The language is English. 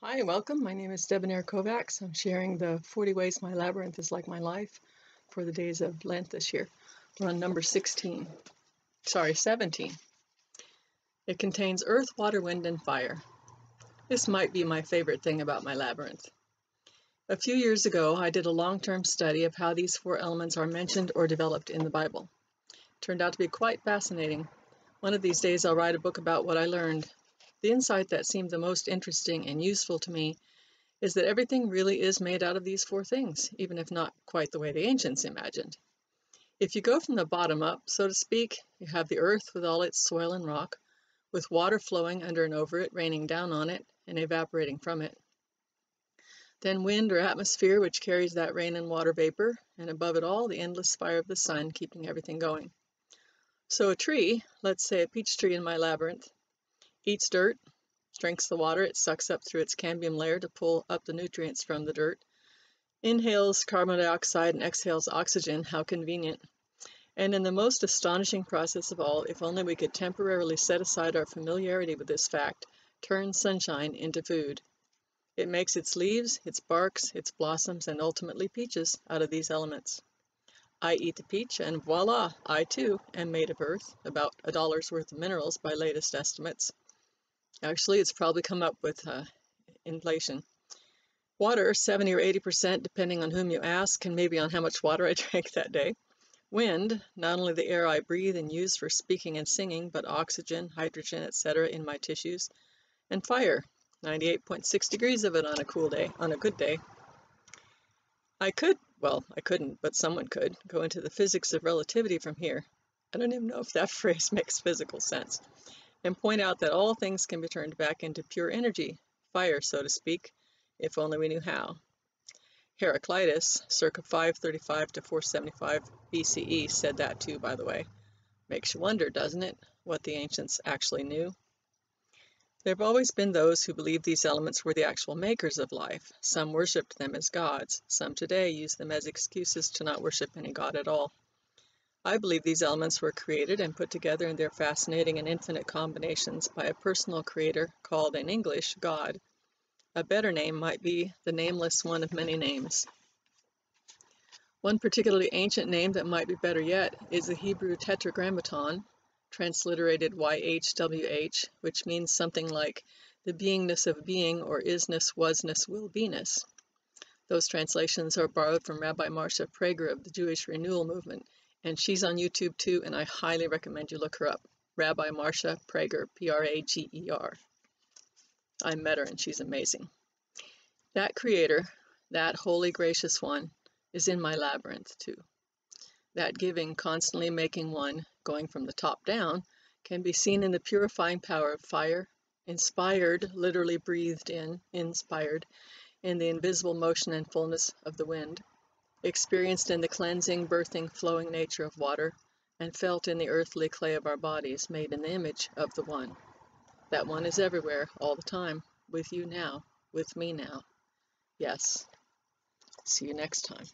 Hi, welcome. My name is Debbonnaire Kovacs. I'm sharing the 40 Ways My Labyrinth is Like My Life for the days of Lent this year. We're on number 16. Sorry, 17. It contains earth, water, wind, and fire. This might be my favorite thing about my labyrinth. A few years ago, I did a long-term study of how these four elements are mentioned or developed in the Bible. It turned out to be quite fascinating. One of these days I'll write a book about what I learned the insight that seemed the most interesting and useful to me is that everything really is made out of these four things, even if not quite the way the ancients imagined. If you go from the bottom up, so to speak, you have the earth with all its soil and rock, with water flowing under and over it, raining down on it, and evaporating from it. Then wind or atmosphere, which carries that rain and water vapor, and above it all, the endless fire of the sun, keeping everything going. So a tree, let's say a peach tree in my labyrinth, Eats dirt, drinks the water it sucks up through its cambium layer to pull up the nutrients from the dirt, inhales carbon dioxide and exhales oxygen, how convenient. And in the most astonishing process of all, if only we could temporarily set aside our familiarity with this fact, turn sunshine into food. It makes its leaves, its barks, its blossoms, and ultimately peaches out of these elements. I eat the peach and voila, I too am made of earth, about a dollar's worth of minerals by latest estimates. Actually, it's probably come up with uh, inflation. Water, 70 or 80%, depending on whom you ask, and maybe on how much water I drank that day. Wind, not only the air I breathe and use for speaking and singing, but oxygen, hydrogen, etc. in my tissues. And fire, 98.6 degrees of it on a cool day, on a good day. I could, well, I couldn't, but someone could, go into the physics of relativity from here. I don't even know if that phrase makes physical sense and point out that all things can be turned back into pure energy, fire, so to speak, if only we knew how. Heraclitus, circa 535 to 475 BCE, said that too, by the way. Makes you wonder, doesn't it, what the ancients actually knew? There have always been those who believed these elements were the actual makers of life. Some worshipped them as gods. Some today use them as excuses to not worship any god at all. I believe these elements were created and put together in their fascinating and infinite combinations by a personal creator called in English God. A better name might be the nameless one of many names. One particularly ancient name that might be better yet is the Hebrew Tetragrammaton, transliterated YHWH, which means something like the beingness of being or isness, wasness, will beness. Those translations are borrowed from Rabbi Marcia Prager of the Jewish Renewal Movement and she's on YouTube too, and I highly recommend you look her up. Rabbi Marcia Prager, P-R-A-G-E-R. I met her and she's amazing. That creator, that holy gracious one, is in my labyrinth too. That giving, constantly making one, going from the top down, can be seen in the purifying power of fire, inspired, literally breathed in, inspired, in the invisible motion and fullness of the wind experienced in the cleansing, birthing, flowing nature of water, and felt in the earthly clay of our bodies made in the image of the One. That One is everywhere, all the time, with you now, with me now. Yes. See you next time.